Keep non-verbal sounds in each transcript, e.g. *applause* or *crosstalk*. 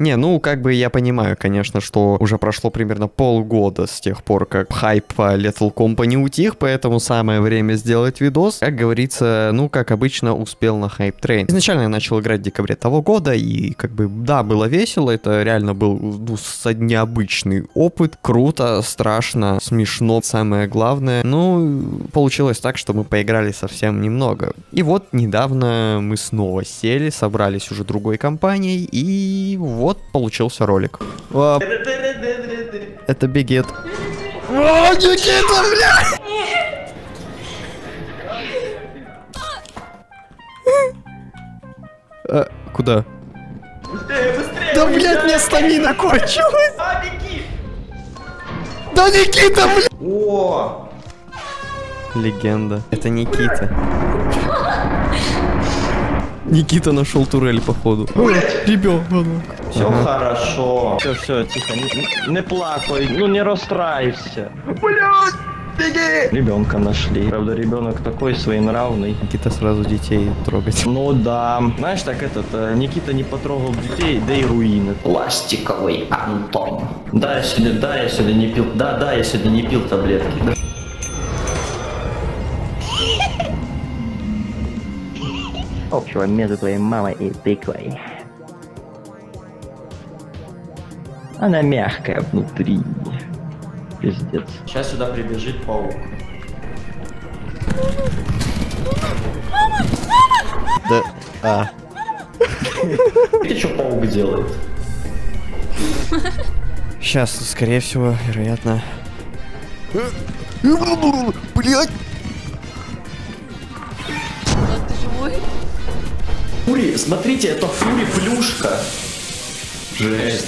Не, ну, как бы я понимаю, конечно, что уже прошло примерно полгода с тех пор, как хайп по Lethal Company утих, поэтому самое время сделать видос. Как говорится, ну, как обычно, успел на хайп трейн. Изначально я начал играть в декабре того года, и как бы, да, было весело, это реально был ну, необычный опыт. Круто, страшно, смешно, самое главное. Ну, получилось так, что мы поиграли совсем немного. И вот недавно мы снова сели, собрались уже другой компанией, и вот получился ролик. А, Это бегет. О, Никита, бля! А, Куда? Да, блядь, мне стамина кончилась! Да, Никита, блядь! О! Легенда. Это Никита. Никита нашел турель, походу. Ребенок. Все хорошо. Все, все, тихо. Не, не плакай, ну не расстраивайся. Блядь! Беги! Ребенка нашли. Правда, ребенок такой своенравный. Никита сразу детей трогать. Ну да. Знаешь, так этот, э, Никита не потрогал детей, да и руины. Пластиковый Антон. Да, я сегодня, да, я сегодня не пил, да, да, я сегодня не пил таблетки. Да. Общего между твоей мамой и тыквой. Она мягкая внутри. Пиздец. Сейчас сюда прибежит паук. Да. А. Видите, что паук делает? Сейчас, скорее всего, вероятно. Блять! Фури, смотрите, это Фури плюшка. Жесть.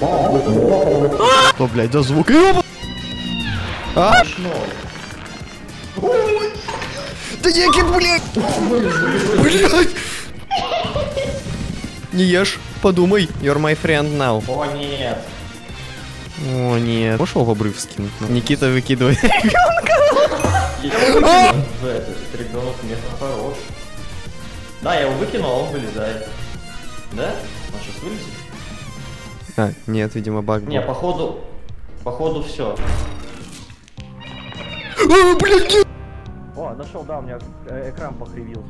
О, блядь, да звук. А? Да неки, блядь! Блядь! Не ешь, подумай. You're my friend now. О нет. О, нет. Можешь его в обрыв скинуть? Никита выкидывает. В этот ребенок мне хорош. Да, я его выкинул, а он вылезает. Да? Он сейчас вылезет? А, нет, видимо, баг был. Не, походу... Походу все. А, блядь, нет! О, нашел, да, у меня э, экран покривился.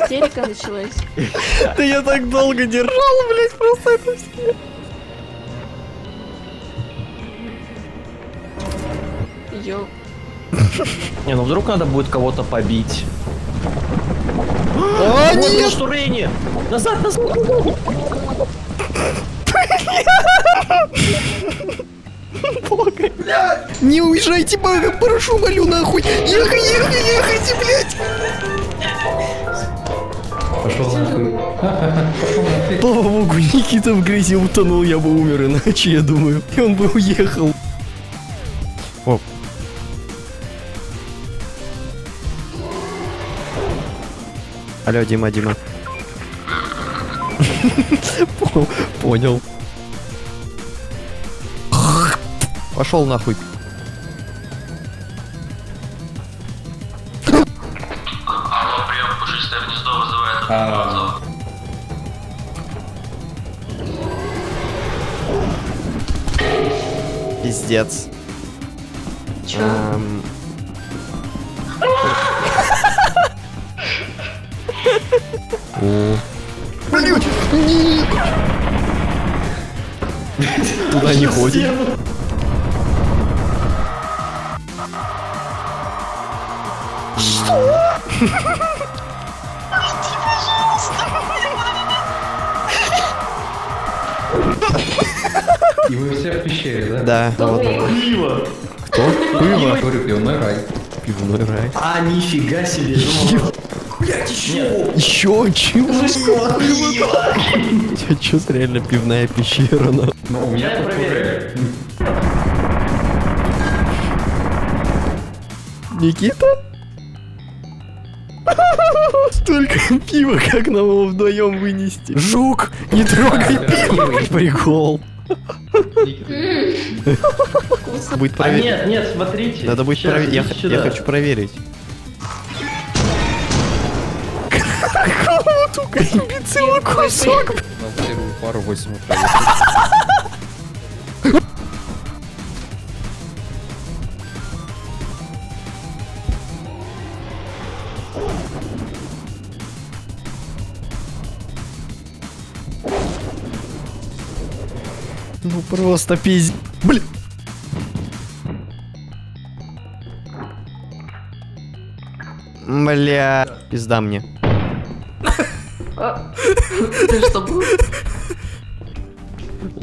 Истерика началась. Да я так долго держал, блядь, просто это все. Йоу. Не, ну вдруг надо будет кого-то побить. А, Вот нет! что Рейни! Назад, назад! Не уезжайте, бага, прошу, молю, нахуй! Ехай, ехай, ехайте, блядь! Слава богу, Никита в грязи утонул, я бы умер иначе, я думаю. И он бы уехал. О. Алло, Дима, Дима. По- Понял. Пошел нахуй. Пиздец. Чё? Эм. О. Блядь! не- Туда не И вы все в пещере, да? Да, да вот. Пиво! Кто? Пиво. Говорю, пивной рай. Пивной рай. А, нифига себе! Блядь, еще! Еще чего? Пиво! Че за реально пивная пещера? Но у меня проверю. Никита? *laughs* Столько пива, как нам его вдвоем вынести? Жук, не трогай пиво. *laughs* Прикол. Будет А проверить. нет, нет, смотрите. Надо будет проверить. Я, хочу проверить. Какого *laughs* имбецила кусок. Пару 8 просто пиздец. Блин. Бля, пизда мне. Ты что, был?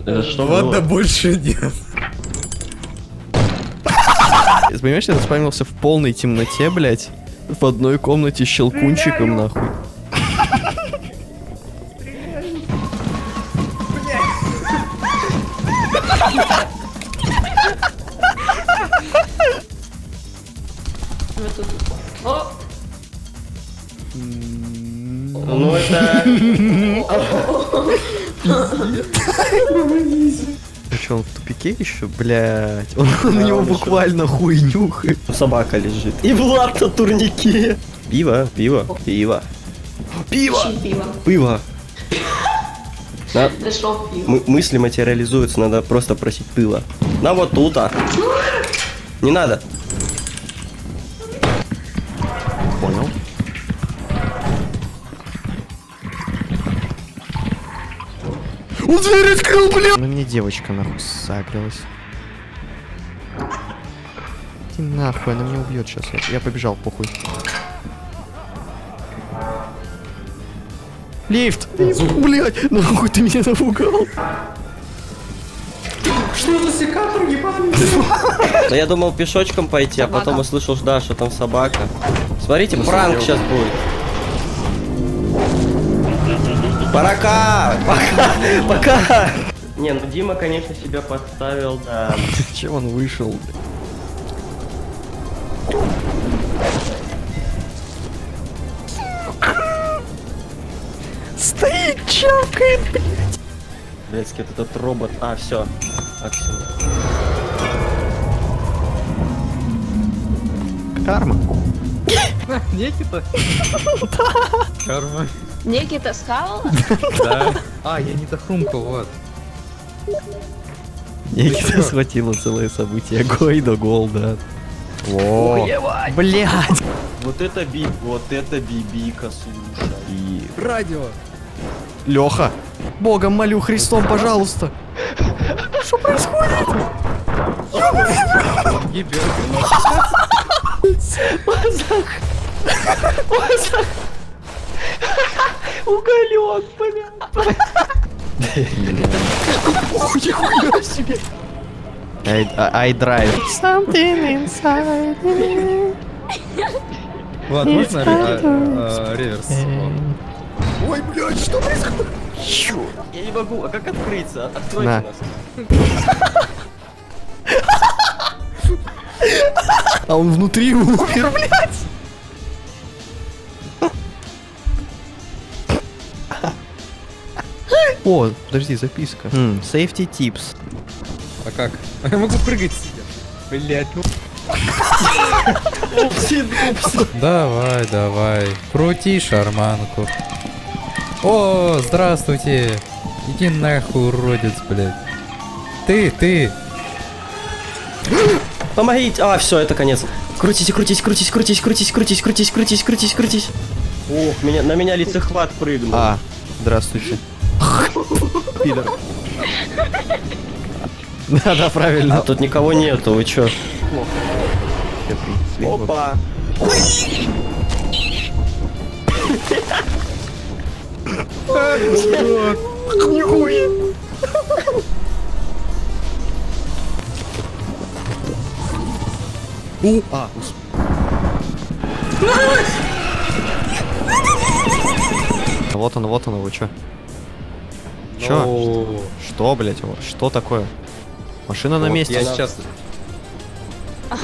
Это что было? больше нет. Ты Понимаешь, я вспомнился в полной темноте, блядь. В одной комнате с щелкунчиком, нахуй. Тупике еще? Блядь. Он на него буквально хуй нюхает. Собака лежит. И Влад на турнике. Пиво, пиво, пиво. Пиво! пиво. Пиво. Мы- мысли материализуются, надо просто просить пыла. На вот тут, а. Не надо. Он дверь открыл, блядь! Ну мне девочка нахуй сагрилась. Иди нахуй, она меня убьет сейчас. Я, побежал, похуй. Лифт! Блять, нахуй ты меня напугал. Да я думал пешочком пойти, а потом услышал, да, что там собака. Смотрите, пранк сейчас будет. Пока! Пока! Пока! Не, ну Дима, конечно, себя подставил, да. *laughs* Чем он вышел? Стоит, чавкает, блядь. Блядский вот этот робот. А, все. Карма. *laughs* Некий-то? *laughs* Карма. Некий-то схавала? Да. А, я не дохрумкал, вот. Никита схватила целое событие. Гойдо гол, да. О, блядь. Вот это би, вот это бибика, слушай. Радио. Леха. Богом молю, Христом, пожалуйста. Что происходит? Ебет. Уголек, блядь. Себе. I, I, drive. Something inside me. Влад, можно а, а, реверс? Ой, блядь, что происходит? Чё? Я не могу, а как открыться? Откройте На. нас. А он внутри умер, блядь. О, подожди, записка. М, Safety tips. А как? *laughs* Я могу прыгать себе. Блять, ну. Давай, давай. Крути шарманку. О, здравствуйте. Иди нахуй, уродец, блядь. Ты, ты. Помогите! А, все, это конец. Крутись, крутись, крутись, крутись, крутись, крутись, крутись, крутись, крутись, крутись. Ох, меня, на меня лицехват прыгнул. А, здравствуйте. Пидор. *laughs* Да, да, А правильно. тут никого нету, вы чё? Опа! У, а, ус- Вот он, вот он, вы чё? Чё? Ну, Что, блядь? Что такое? Машина на месте. Я сейчас...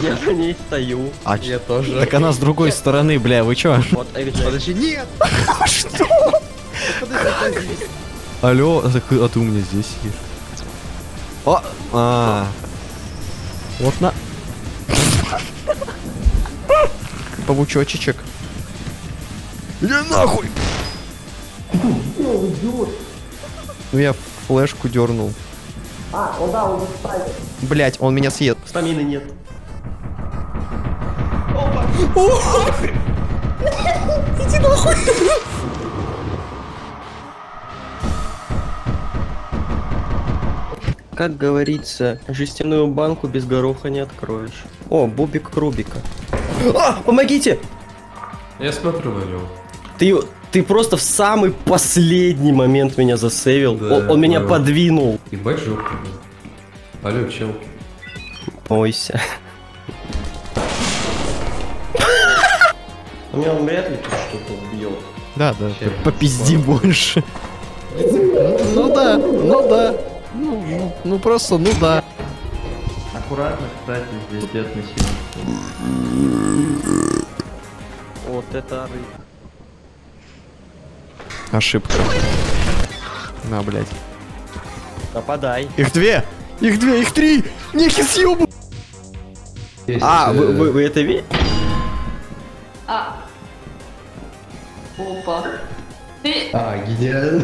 Я по ней стою. А Я тоже. Так она с другой стороны, бля, вы чё? Вот, AJ. Подожди, нет! *laughs* Алло, а ты у меня здесь сидишь. О, а, вот на. Паучочек. Иди нахуй! Ну я флешку дернул. А, он да, он Блять, он меня съест. Стамины нет. Как говорится, жестяную банку без гороха не откроешь. О, бубик Рубика. А, помогите! Я смотрю на него. Ты, ты просто в самый последний момент меня засейвил. Да, он, он меня да. подвинул. Ебать жопу. Алло, чел. Ойся. У меня он вряд ли тут что-то убьет. Да, да, Ща. попизди больше. Ну да, ну да. Ну, ну, ну просто, ну да. Аккуратно, кстати, здесь идет насилие. Вот это рыб. Ошибка. На, блядь. Нападай. Их две! Их две, их три! Нехи съебу! Есть, А, э, вы, вы, вы это видите? А. Опа. Ты... А, гениально.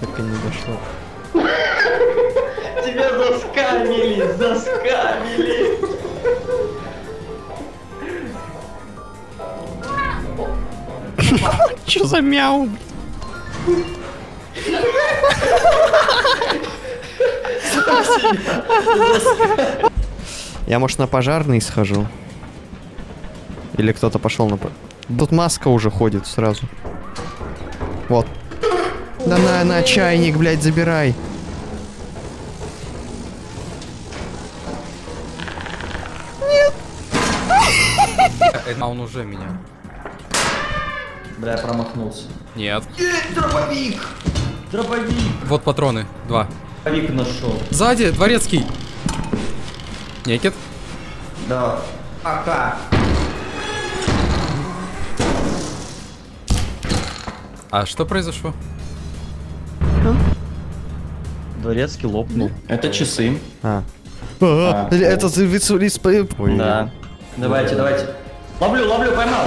Так и не дошло. Тебя заскамили, заскамили. Чё за мяу? Я, может, на пожарный схожу? Или кто-то пошел на... по- Тут маска уже ходит сразу. Вот. Да на, на, чайник, блядь, забирай. А он уже меня. Бля, я промахнулся. Нет. Дробовик! Дробовик! Вот патроны. Два. Дробовик нашел. Сзади, дворецкий. Некит. Да. Пока. А что произошло? Дворецкий лопнул. Это часы. А. А, это за лицо лиц. Да. Давайте, давайте. Ловлю, ловлю, поймал.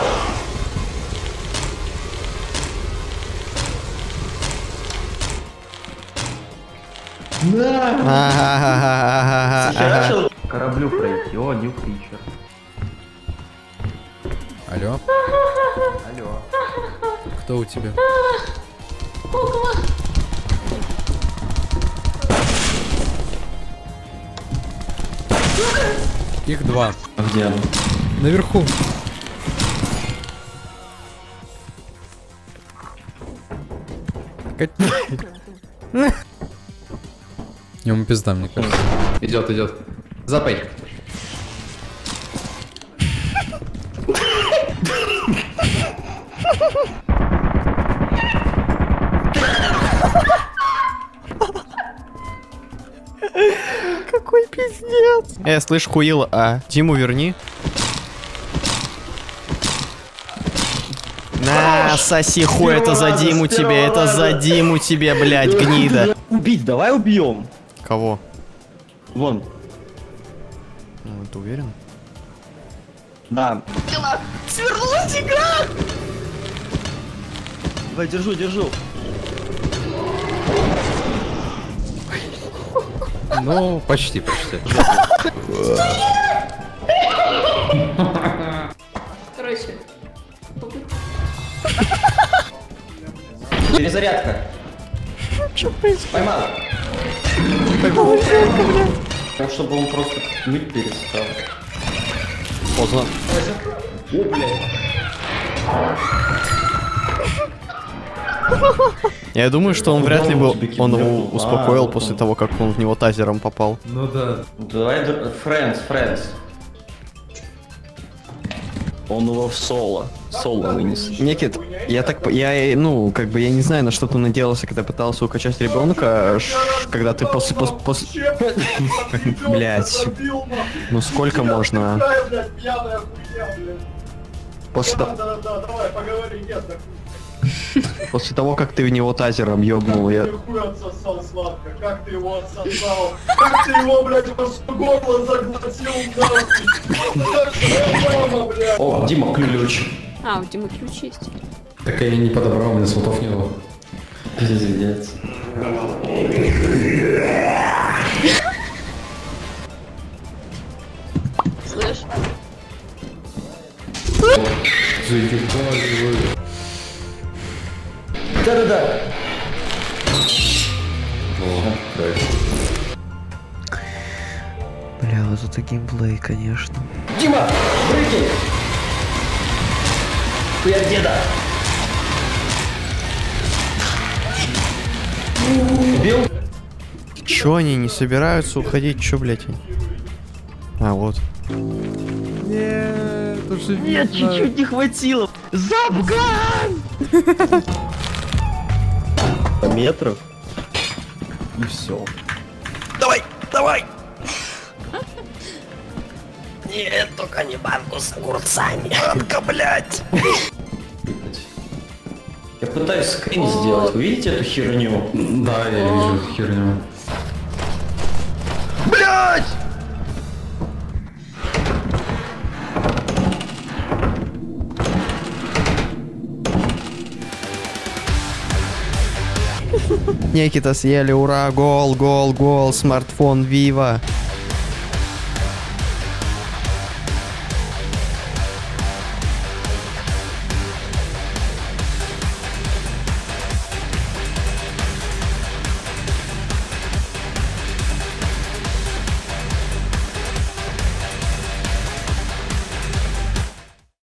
Херачил. Кораблю пройти. О, New Creature. Алло. Алло. Кто у тебя? Их два. А Где он? Наверху. *laughs* Ему пизда, мне кажется. Идет, идет. Запай. Какой пиздец. Э, слышь, хуила, а Диму верни. На, соси хуй, это за Диму тебе, это за. Диму тебе, блядь, гнида. Убить, давай убьем. Кого? Вон. Ну, ты уверен? Да. Свернулась игра! Давай, держу, держу. Ну, почти, почти. Короче. Перезарядка. Поймал. Так, чтобы он просто мыть перестал. Поздно. О, блядь. Я думаю, что он вряд ли бы он его. А, успокоил вот после того, как он в него тазером попал. Ну да. Давай, др- friends, friends. Он его в соло. Соло вынес. Никит, я так, по- я, ну, как бы, я не знаю, на что ты надеялся, когда пытался укачать ребенка, ш- когда ты после, после, после... *laughs* Блять, ну сколько можно? После, то- *laughs* После того, как ты в него тазером ёбнул, я... ты хуй отсосал сладко, как ты его отсосал, как ты его, блядь, в горло заглотил, нахуй. О, Дима, ключ. А, у Димы ключ есть. Так я не подобрал, у меня слотов не было. Пиздец. Слышь? Заебали. Да-да-да. Бля, вот это геймплей, конечно. Дима, прыгай! Хуя деда. Убил? Чё они не собираются уходить? Чё, блядь? А, вот. Нет, уже Нет, чуть-чуть не хватило. Запган! *laughs* метров. И все. Давай, давай! Нет, только не банку с огурцами. Банка, блядь. Я пытаюсь скрин сделать. Вы видите эту херню? Да, я вижу эту херню. Блядь! Никита съели, ура, гол, гол, гол, смартфон, вива.